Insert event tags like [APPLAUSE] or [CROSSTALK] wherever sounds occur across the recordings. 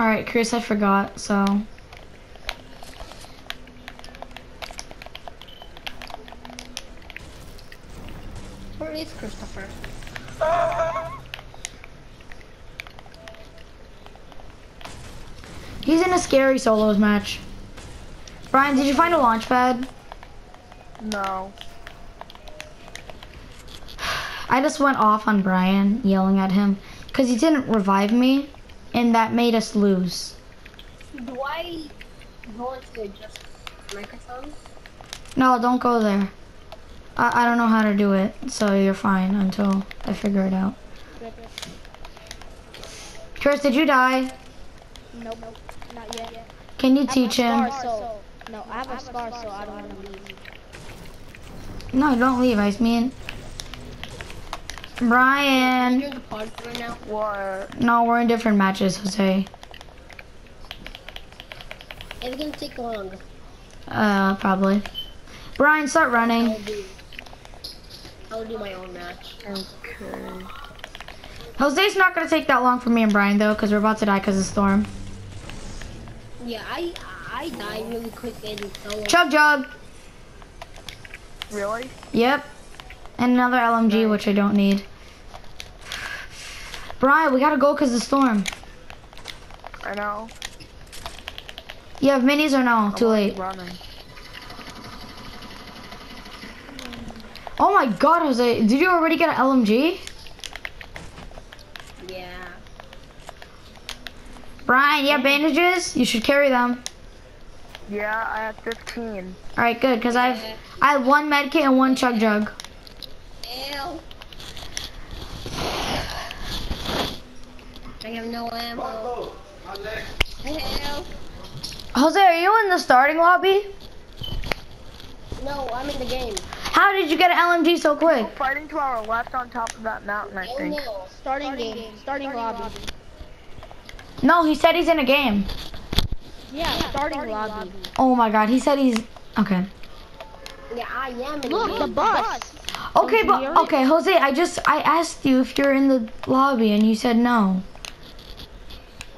All right, Chris, I forgot. So Where is Christopher? he's in a scary solos match. Brian, did you find a launch pad? No. I just went off on Brian, yelling at him, because he didn't revive me, and that made us lose. Do I go into just microphone? No, don't go there. I, I don't know how to do it, so you're fine until I figure it out. Chris, did you die? Nope, nope, not yet. Can you teach him? scar, so no, I have a scar, so I don't want to leave. No, don't leave, I mean. Brian. You're the pod right now. What? No, we're in different matches, Jose. It's gonna take long. Uh, probably. Brian, start running. I'll do. I'll do my own match. Okay. Jose's not gonna take that long for me and Brian though, because we're about to die because of storm. Yeah, I I died really quick in solo. Chug jug. Really? Yep. And another LMG, which I don't need. Brian, we gotta go because of the storm. I know. You have minis or no? Too I'm already late. Running. Oh my god, Jose. Did you already get an LMG? Yeah. Brian, you have bandages? You should carry them. Yeah, I have 15. Alright, good, because I've I have one med kit and one chug jug. Ew. I have no ammo. Hell. Jose, are you in the starting lobby? No, I'm in the game. How did you get an LMG so quick? Fighting to our left on top of that mountain, I Oh think. no. Starting, game, starting, lobby. No, he said he's in a game. Yeah, starting, lobby. Oh my god, he said he's okay. Yeah, I am in Look, the the game. bus. Okay, you but okay, Jose, I just I asked you if you're in the lobby and you said no.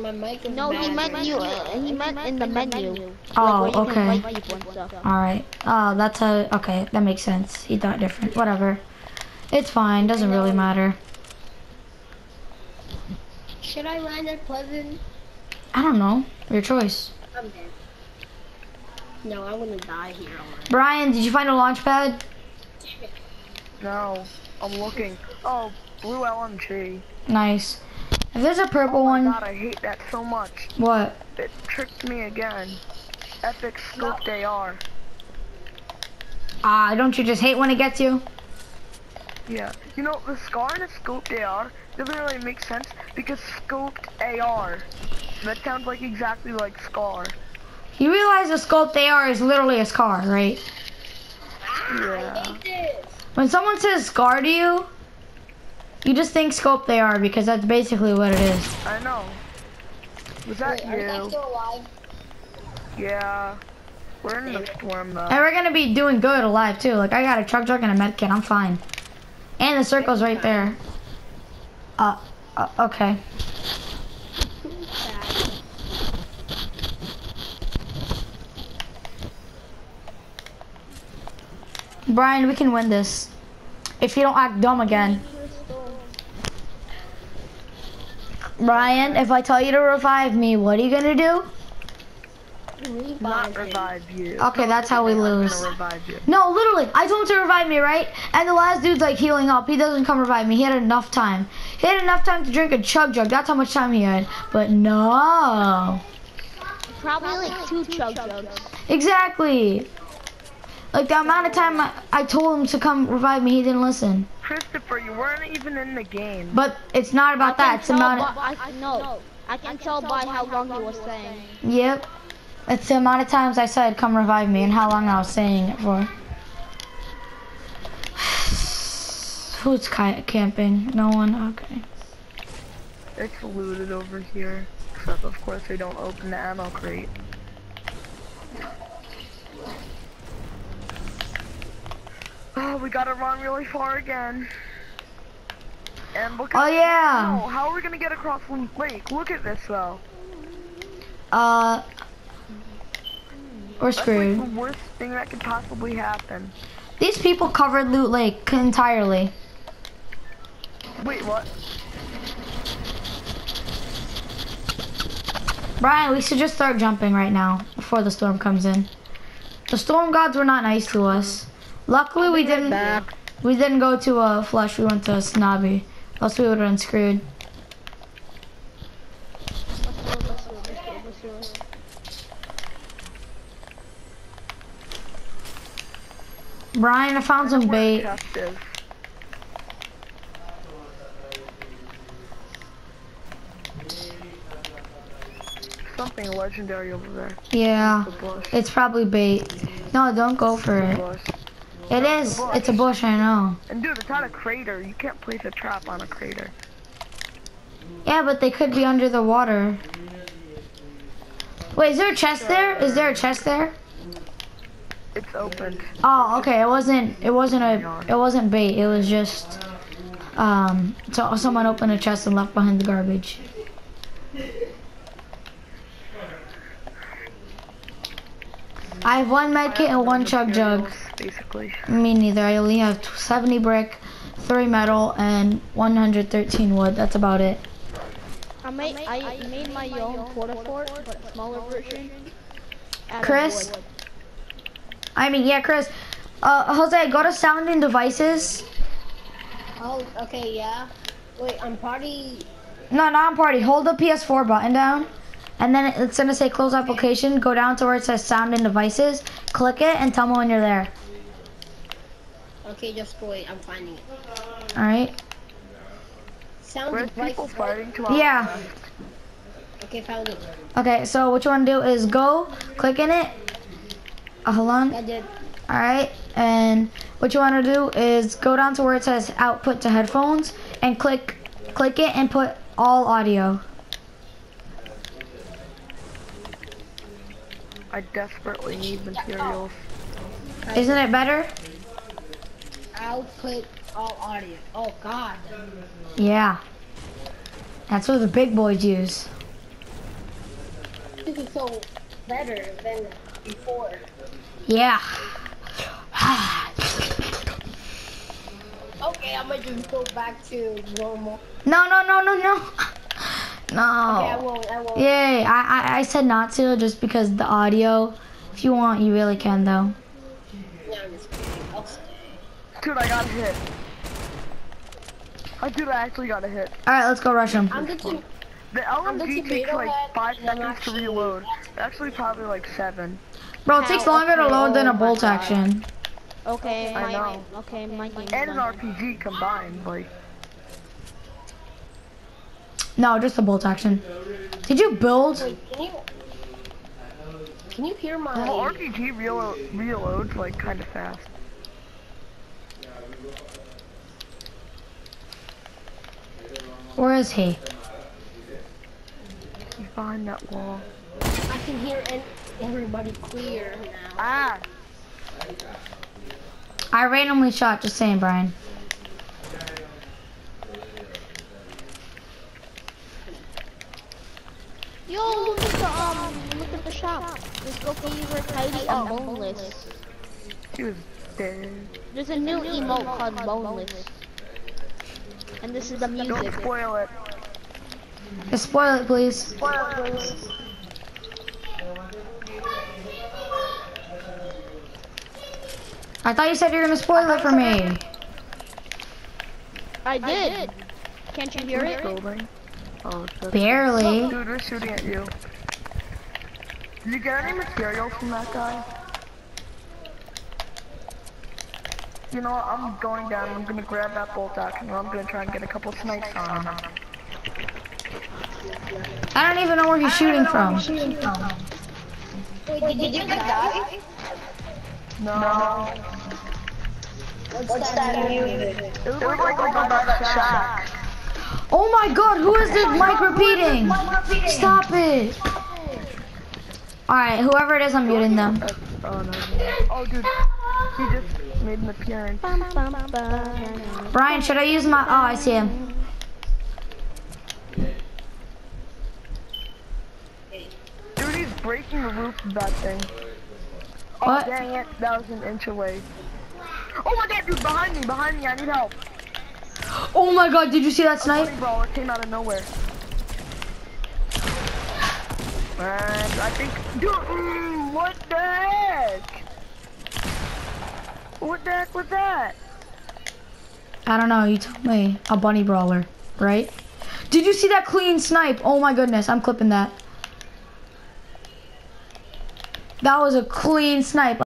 My mic is No, he meant you. Uh, he meant in the menu. Oh, like, okay. Can invite people and stuff. All right. Oh, that's a okay. That makes sense. He thought different. Whatever. It's fine. Doesn't really matter. Should I land at Pleasant? I don't know. Your choice. I'm dead. No, I'm gonna die here already. Brian, did you find a launch pad? No, I'm looking. Oh, blue LMG. Nice. If there's a purple Oh my one, god, I hate that so much. what? It tricked me again. Epic scoped AR. Ah, don't you just hate when it gets you? Yeah. You know, the scar and a scoped AR doesn't really make sense because scoped AR. That sounds like exactly like scar. You realize the scoped AR is literally a scar, right? Yeah. I hate this. When someone says scar to you, you just think scoped AR because that's basically what it is. I know. Was that Wait, you guys you? still alive? Yeah. We're in the storm though. And we're gonna be doing good alive too. Like I got a chug jug and a med kit. I'm fine. And the circle's right there. Uh, uh okay. Brian, we can win this. If you don't act dumb again. Brian, if I tell you to revive me, what are you gonna do? Not revive you. Okay, that's how we lose. revive you. No, literally, I told him to revive me, right? And the last dude's like healing up. He doesn't come revive me. He had enough time. He had enough time to drink a chug jug. That's how much time he had. But no. Probably like two chug jugs. Exactly. Like the amount of time I, I told him to come revive me, he didn't listen. Christopher, you weren't even in the game. But it's not about that. It's about by, I, no, I can tell by how long he was saying. Yep. It's the amount of times I said come revive me and how long I was saying it for. [SIGHS] Who's camping? No one? Okay. It's looted over here. Except of course they don't open the ammo crate. Oh, we gotta run really far again. And look at Oh, yeah. How are we gonna get across loot Lake? Look at this though. Uh, we're That's like screwed. the worst thing that could possibly happen. These people covered Loot Lake entirely. Wait, what? Brian, we should just start jumping right now before the storm comes in. The storm gods were not nice to us. Luckily, we didn't. Back. We didn't go to a Flush. We went to a Snobby. Else we would have been screwed. Brian, I found some bait. Something legendary over there. Yeah, The it's probably bait. No, don't go for it. It is. It's a bush. I know. And dude, it's not a crater. You can't place a trap on a crater. Yeah, but they could be under the water. Wait, is there a chest there? Is there a chest there? It's opened. Oh, okay. It wasn't. It wasn't a. It wasn't bait. It was just. Um. So someone opened a chest and left behind the garbage. I have one med kit and one chug jug. Basically. Me neither. I only have 70 brick, 3 metal, and 113 wood. That's about it. I made I made my own porta fort, but smaller version. Chris? I mean, yeah, Chris. Uh, Jose, go to sounding devices. Oh, okay, yeah. Wait, I'm party. No, not on party. Hold the PS4 button down. And then it's gonna say close application. Go down to where it says sound and devices. Click it and tell me when you're there. Okay, just wait. I'm finding it. Alright? Sound Where's device. people fighting to Yeah. Okay, found it. Okay, so what you wanna do is go, click in it. Uh, hold on. I did. Alright, and what you want to do is go down to where it says output to headphones and click click it and put all audio. I desperately need materials. Isn't it better? Output all audio. Oh God. Yeah. That's what the big boys use. This is so better than before. Yeah. Okay, I'm gonna just go back to normal. no, no, no, no, no. Okay, I No. won't. I won't. Yay, I, I, I said not to just because the audio. If you want, you really can though. No, I'm just kidding. I'll stay. Dude, I got a hit. Oh, dude, I actually got a hit. Alright, let's go rush him. I'm the two. The the LMG takes like head, five and I'm seconds to reload. Actually, probably like seven. Bro, it takes longer to load than a oh bolt action. Okay, I know. okay, my game. And an RPG combined, like. No, just a bolt action. Did you build? Wait, can you? Can you hear my? Well, RPG reload, reloads like kind of fast. Where is he? He's behind that wall. I can hear everybody clear now. Ah! I randomly shot, just saying, Brian. Yo, look at the um, look at the shop. Let's go favorite tidy and boneless. He was dead. There's a new emote called boneless. And this is the Don't music. spoil it. Just spoil it, please. I thought you said you were gonna spoil it for me. I did. Can't you hear it? Building. Oh, shit. Barely. Dude, we're shooting at you. Did you get any materials from that guy? You know what, I'm going down, I'm gonna grab that bolt action, and I'm gonna try and get a couple snipes on him. I don't even know where he's shooting from. Wait, did you get die? No. What's that music? It was like, like over that shack. Oh my god, who is this mic repeating? Stop it. Alright, whoever it is, I'm muting them. That's, oh no. Oh dude, he just made an appearance. Bum, bum, bum. Brian, should I use my... Oh, I see him. Dude, he's breaking the roof of that thing. Oh, What? dang it. That was an inch away. Oh my god, dude, behind me, behind me, I need help. Oh my god, did you see that A snipe? bunny brawler came out of nowhere. And I think, dude, mm, what the heck? What the heck was that? I don't know, you told me. A bunny brawler, right? Did you see that clean snipe? Oh my goodness, I'm clipping that. That was a clean snipe.